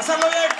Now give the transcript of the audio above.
The Surfing Burritos. Bien.